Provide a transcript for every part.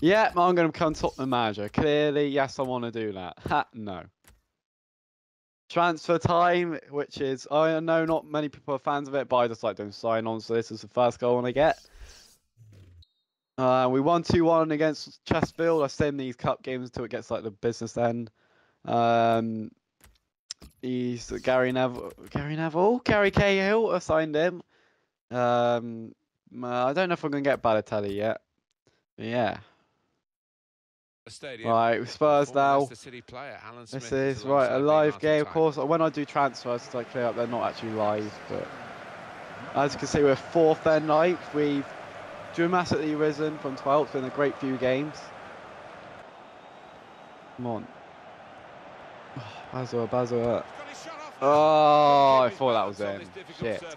Yeah, I'm going to become Tottenham manager. Clearly, yes, I want to do that. Ha, no. Transfer time, which is, I know not many people are fans of it, but I just like doing sign on, so this is the first goal I want to get. Uh, we won 2 1 against Chesterfield. I stay in these cup games until it gets like the business end. Um, he's Gary Neville. Gary Neville? Gary Cahill. I signed him. Um, I don't know if I'm going to get Balotelli yet. But yeah. Stadium. Right, Spurs now. Leicester City player, Alan This is right a live game. Of course, when I do transfers like clear up, they're not actually live. But as you can see, we're fourth then ninth. We've dramatically risen from 12th in a great few games. Come on. Basil, Basil. Got his shot off. Oh, I thought that was balance on in. Shit.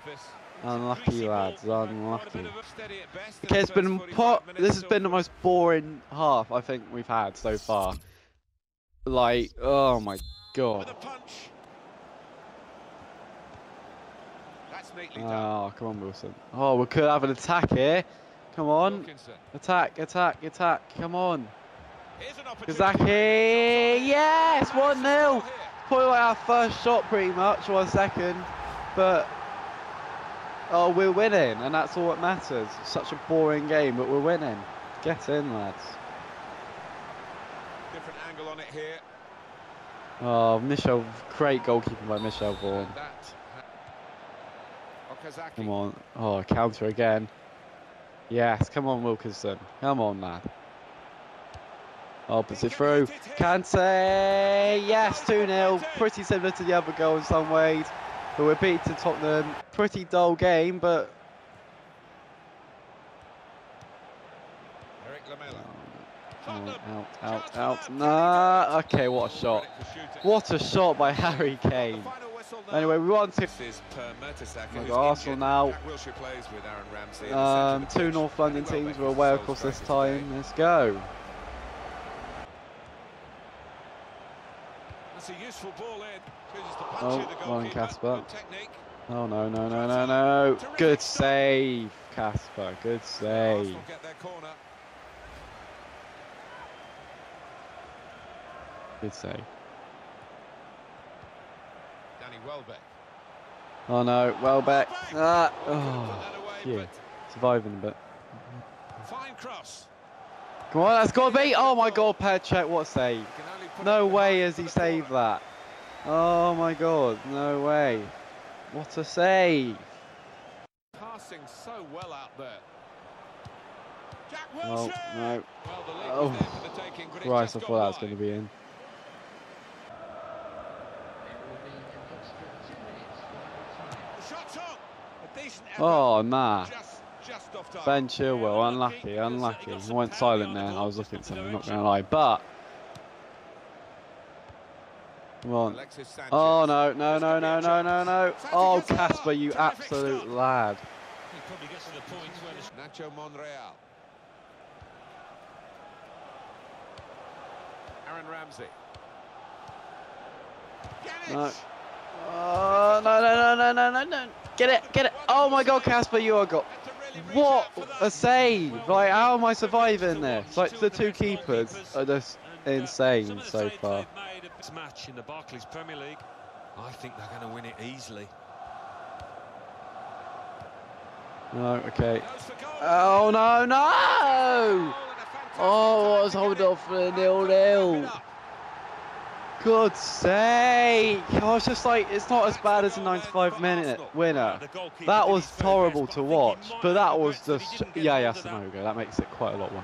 Unlucky lads, unlucky. Steady at best in Okay, it's been first po- 45 this has been the most boring half I think we've had so far. Like, oh my god. That's neatly. Oh, come on, Wilson. Oh, we could have an attack here. Come on. Attack, attack, attack. Come on. Here's an opportunity. Kazaki. Yes, 1 0. Probably our first shot, pretty much, or second. But, oh, we're winning, and that's all that matters. Such a boring game, but we're winning. Get in, lads. Different angle on it here. Oh, Michel, great goalkeeping by Michel Vorm. And that. Okazaki. Come on. Oh, counter again. Yes, come on, Wilkinson. Come on, lad. Puts it through. Kante. Yes, 2 0. Pretty similar to the other goal in some ways. But we're beating Tottenham. Pretty dull game, but. Erik Lamela. Come on, Tottenham. out, out, out. for Nah. Okay, what a shot. credit for shooting. What a shot by Harry Kane. final whistle now. Anyway, we won 2 This got Arsenal now. Jack Wilshere plays with Aaron Ramsey in the Um, centre of the two. North London teams were away, of course, this time. Let's go. That's a useful ball in. Oh, it, the well done, goalkeeper. Kasper. Oh no no no no no! Good save, Kasper. Good save. Good save. Danny Welbeck. Oh no, Welbeck. Ah, oh, phew. surviving a bit. Fine cross. Come on, that's got to be. Oh my God, Petr Cech, what a save! Can only put No way has he saved that. Oh my God, no way. What a save! Passing so well out there. Jack Oh no, Well, the Oh, was there for the taking, Christ! I thought that was going to be in. The shot's on. A decent effort. Oh nah. Just, just. Ben Chilwell, unlucky, unlucky. I went silent there. I was looking at something, not gonna lie. But come on. Alexis Oh no, no, no, no, no, no, no. Sanchez Oh gets the ball. Kasper, you absolute lad. He probably gets to the point where Nacho Monreal. Aaron Ramsey. No. Oh no, no, no, no, no, no, no. Get it, get it. Oh my God, Kasper, you are got. Had to really reach What a save! Like, how am I surviving to this? Like, the two keepers are just uh, insane some of the so far. They've made in this match in the Barclays Premier League. I think they're going to win it easily. No, okay. Goes for goal. Oh no, no! Oh, goal and a fantastic Oh, I was holding off for a And couldn't nil wrap it nil. up. Good sake! I was just like, it's not as bad as a 95 minute winner. That was horrible to but I think he watch, but that was just yeah, yes, of that. makes it quite a lot worse.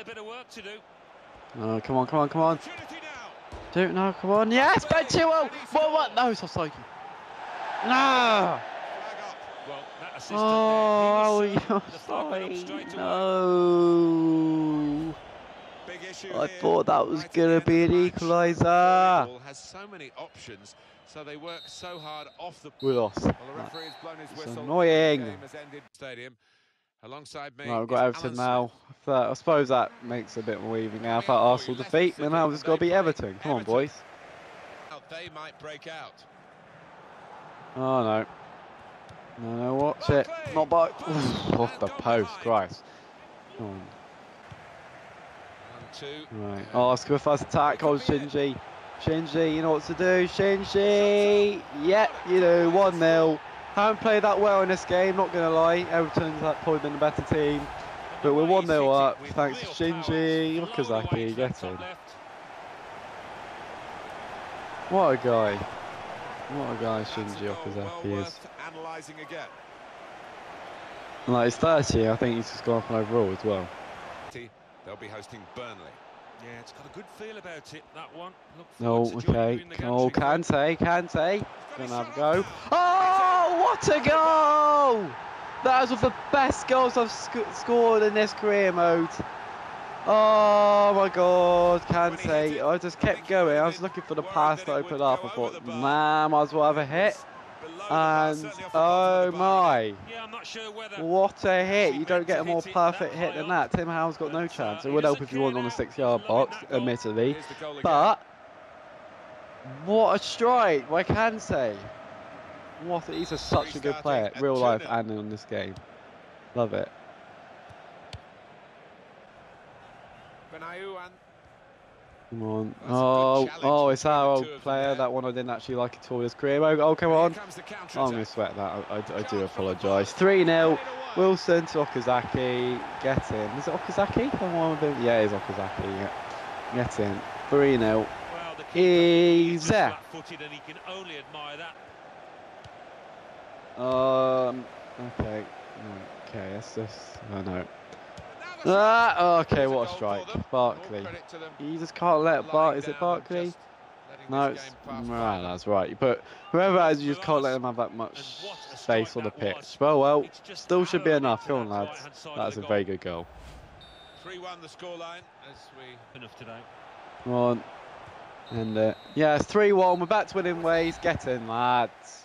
A bit of work to do. Oh, come on, come on, come on! Opportunity now. Don't know, come on! Yes, Ben Chilwell! What? What? No, it's offside. No! Oh, up. Well, Oh, there, you're served the flag went up sorry. No. Big issue I thought that was Right gonna be an equaliser. Has so many options, so they work so hard off the. We lost. Well, the referee has blown his It's whistle. annoying. The game has ended. Stadium. Alongside me. Right, we've got Everton now. I I suppose that makes a bit more even now. If that Arsenal defeat, then now we've got to be Everton. Come on, boys. They might break out. Oh no. No, no, watch it. Not by. Off the post, Christ. Come on. two. Right. Oh, it's good first attack. Oh, Shinji. Shinji, you know what to do. Shinji. Yep, you do. 1 0. Haven't played that well in this game, not going to lie. Everton's like, probably been the better team. But we're 1 0 up. Thanks to Shinji. Okazaki, get in. What a guy. What a guy Shinji Well Okazaki is. worth analysing again. Like, he's 30, I think he's just gone up an overall as well. They'll be hosting Burnley. Yeah, it's got a good feel about it, that one. Look Oh, forward to joining okay. you in the Oh, gantry. Kante, Kante. He's got Gonna have a go. Oh, what a goal! was one of the best goals I've sc- scored in this career mode. Oh my god, Kante. I just kept going. I was looking for the pass to open up. I thought, man, might as well have a hit. Below the bar, And certainly off the oh bottom of the bar. my, Yeah, I'm not sure whether what a hit. You don't get a more perfect hit than that. Tim Howard's got no uh, chance. It would help if you weren't on the now. six yard box, admittedly. Here's the goal again. But what a strike by Kante. What a, he's a, such a good player, real life 2-0. and in this game. Love it. Come on. That's a good Oh, oh, it's our old two of them player. That one I didn't actually like at all. His career. Oh, oh, come on. the oh, I'm going to sweat that. I, I, I do apologise. 3 0. Wilson to Okazaki. Get in. Is it Okazaki? Come on. Yeah, it's Okazaki. Yeah. Get in. 3 0. Well, the He's just there. flat-footed and he can only admire that. Um. Okay. Okay. That's this. I know. Now the shot. Ah. Okay. What a strike. them. Barkley. All credit to them You just can't let lying Bart. Is it Barkley? No, it's game pass right, them. that's right. But whoever it is, you just can't let them have that much And what a space on the pitch. was. Well, well, still should be enough. into Come on, lads. right-hand side of That's a very good goal. 3-1 the scoreline as we Enough today. Come on. And uh, yeah, it's 3 1. We're back to winning ways. Get in, lads.